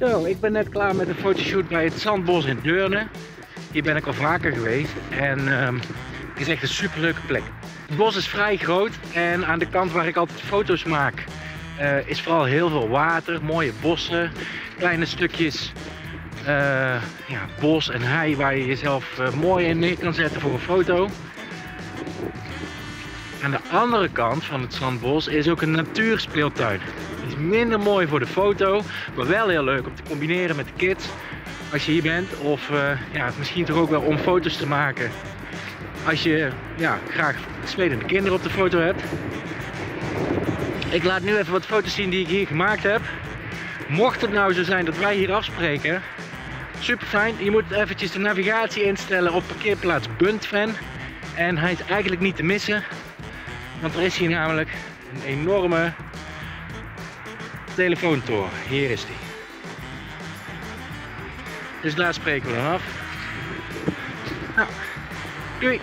Zo, ik ben net klaar met een fotoshoot bij het Zandbos in Deurne. Hier ben ik al vaker geweest en ehm, het is echt een superleuke plek. Het bos is vrij groot en aan de kant waar ik altijd foto's maak uh, is vooral heel veel water, mooie bossen, kleine stukjes uh, ja, bos en hei waar je jezelf uh, mooi in neer kan zetten voor een foto. Aan de andere kant van het zandbos is ook een natuurspeeltuin. Is minder mooi voor de foto, maar wel heel leuk om te combineren met de kids als je hier bent. Of uh, ja, misschien toch ook wel om foto's te maken als je ja, graag spelende kinderen op de foto hebt. Ik laat nu even wat foto's zien die ik hier gemaakt heb. Mocht het nou zo zijn dat wij hier afspreken, super fijn. Je moet eventjes de navigatie instellen op parkeerplaats Buntven. En hij is eigenlijk niet te missen. Want er is hier namelijk een enorme telefoontoren. Hier is die. Dus daar spreken we dan af. Nou, doei!